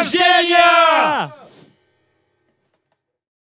рождения!